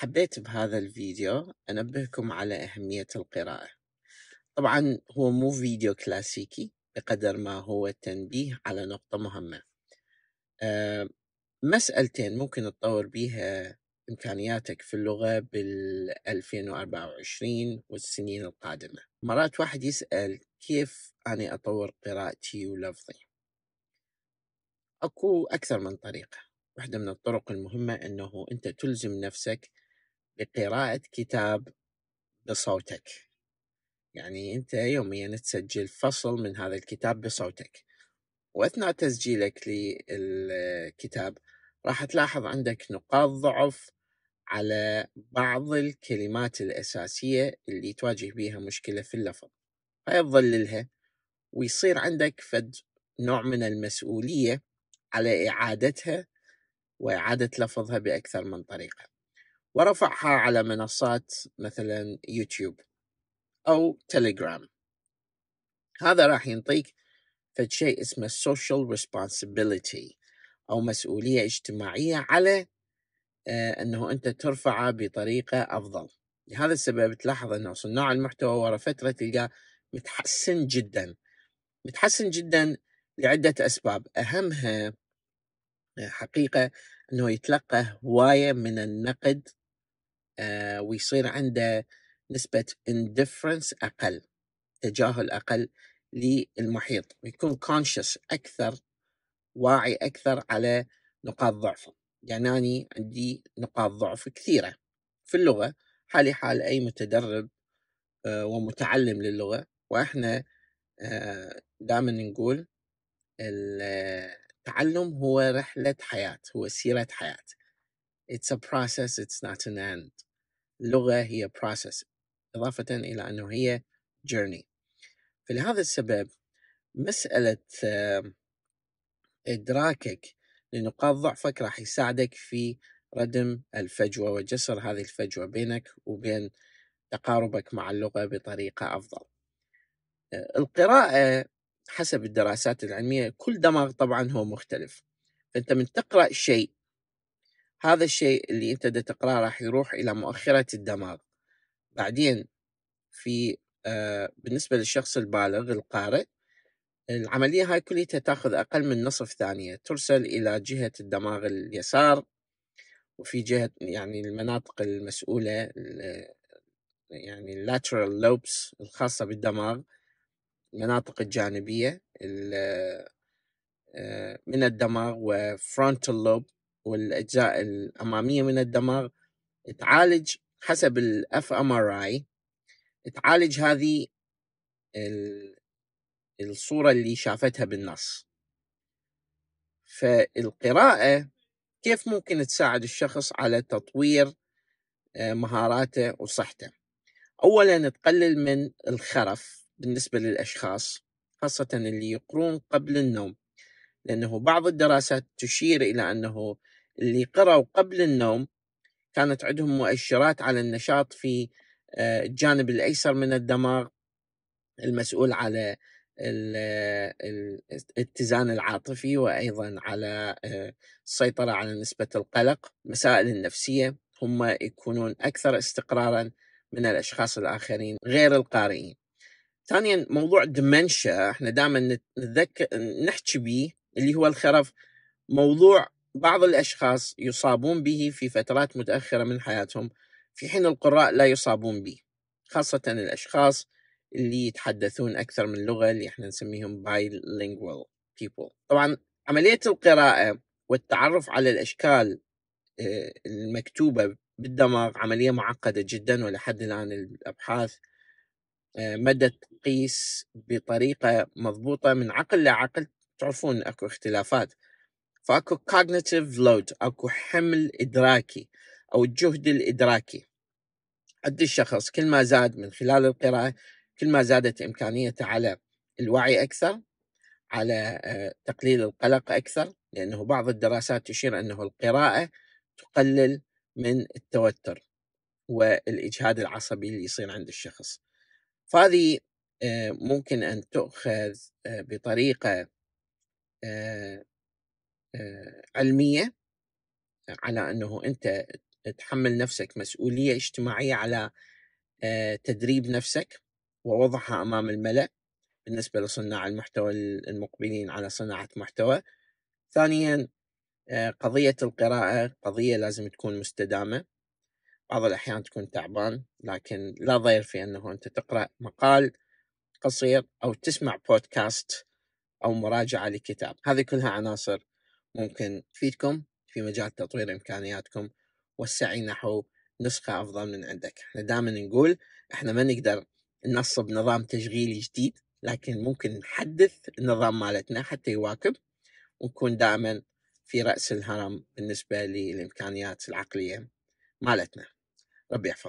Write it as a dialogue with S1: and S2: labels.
S1: حبيت بهذا الفيديو أنبهكم على أهمية القراءة. طبعا هو مو فيديو كلاسيكي بقدر ما هو تنبيه على نقطة مهمة. أه مسألتين ممكن تطور بيها إمكانياتك في اللغة بال 2024 والسنين القادمة. مرات واحد يسأل كيف أنا أطور قراءتي ولفظي؟ أكو أكثر من طريقة. واحدة من الطرق المهمة أنه أنت تلزم نفسك بقراءة كتاب بصوتك. يعني أنت يوميا تسجل فصل من هذا الكتاب بصوتك. وأثناء تسجيلك للكتاب راح تلاحظ عندك نقاط ضعف على بعض الكلمات الأساسية اللي تواجه بيها مشكلة في اللفظ. فيظللها ويصير عندك فد نوع من المسؤولية على إعادتها وإعادة لفظها بأكثر من طريقة. ورفعها على منصات مثلا يوتيوب أو تليجرام هذا راح ينطيك فد شيء اسمه social responsibility أو مسؤولية اجتماعية على أنه أنت ترفعه بطريقة أفضل. لهذا السبب تلاحظ أنه صناع المحتوى ورا فترة تلقاه متحسن جدا. متحسن جدا لعدة أسباب. أهمها حقيقة أنه يتلقى هواية من النقد آه ويصير عنده نسبة indifference أقل تجاهل أقل للمحيط ويكون conscious أكثر واعي أكثر على نقاط ضعفه. يعني أنا عندي نقاط ضعف كثيرة في اللغة حالي حال أي متدرب آه ومتعلم للغة. وإحنا آه دائما نقول التعلم هو رحلة حياة هو سيرة حياة. It's a process it's not an end. اللغة هي process إضافة إلى أنه هي journey. فلهذا السبب مسألة إدراكك لنقاط ضعفك راح يساعدك في ردم الفجوة وجسر هذه الفجوة بينك وبين تقاربك مع اللغة بطريقة أفضل. القراءة حسب الدراسات العلمية كل دماغ طبعا هو مختلف. فأنت من تقرأ شيء هذا الشيء اللي أنت تقرأه راح يروح إلى مؤخرة الدماغ. بعدين في آه بالنسبة للشخص البالغ القارئ العملية هاي كلها تأخذ أقل من نصف ثانية ترسل إلى جهة الدماغ اليسار وفي جهة يعني المناطق المسؤولة يعني ال lateral lobes الخاصة بالدماغ المناطق الجانبية من الدماغ و frontal lobe والأجزاء الأمامية من الدماغ تعالج حسب ال fMRI تعالج هذه الصورة اللي شافتها بالنص. فالقراءة كيف ممكن تساعد الشخص على تطوير مهاراته وصحته؟ أولا تقلل من الخرف بالنسبة للأشخاص خاصة اللي يقرون قبل النوم. لأنه بعض الدراسات تشير إلى أنه اللي قرأوا قبل النوم كانت عندهم مؤشرات على النشاط في الجانب الأيسر من الدماغ المسؤول على الاتزان العاطفي وأيضا على السيطرة على نسبة القلق المسائل النفسية هم يكونون أكثر استقرارا من الأشخاص الآخرين غير القارئين. ثانيا موضوع دمنشا إحنا دائما نتذكر نحكي به اللي هو الخرف موضوع بعض الأشخاص يصابون به في فترات متأخرة من حياتهم في حين القراء لا يصابون به خاصة الأشخاص اللي يتحدثون أكثر من لغة اللي إحنا نسميهم bilingual people. طبعا عملية القراءة والتعرف على الأشكال المكتوبة بالدماغ عملية معقدة جدا ولحد الآن الأبحاث مدى تقيس بطريقة مضبوطة من عقل لعقل تعرفون أكو اختلافات. فأكو cognitive load أكو حمل إدراكي أو الجهد الإدراكي. عند الشخص كل ما زاد من خلال القراءة كل ما زادت إمكانيته على الوعي أكثر على تقليل القلق أكثر لأنه بعض الدراسات تشير أنه القراءة تقلل من التوتر والإجهاد العصبي اللي يصير عند الشخص. فهذه ممكن أن تؤخذ بطريقة علمية على أنه أنت تحمل نفسك مسؤولية اجتماعية على آه، تدريب نفسك ووضعها أمام الملأ بالنسبة لصناع المحتوى المقبلين على صناعة محتوى. ثانيا آه، قضية القراءة قضية لازم تكون مستدامة. بعض الأحيان تكون تعبان لكن لا ضير في أنه أنت تقرأ مقال قصير أو تسمع بودكاست أو مراجعة لكتاب. هذه كلها عناصر ممكن تفيدكم في مجال تطوير إمكانياتكم والسعي نحو نسخة أفضل من عندك. إحنا دائما نقول إحنا ما نقدر نصب نظام تشغيلي جديد لكن ممكن نحدث النظام مالتنا حتى يواكب ونكون دائما في رأس الهرم بالنسبة للإمكانيات العقلية مالتنا. ربي يحفظ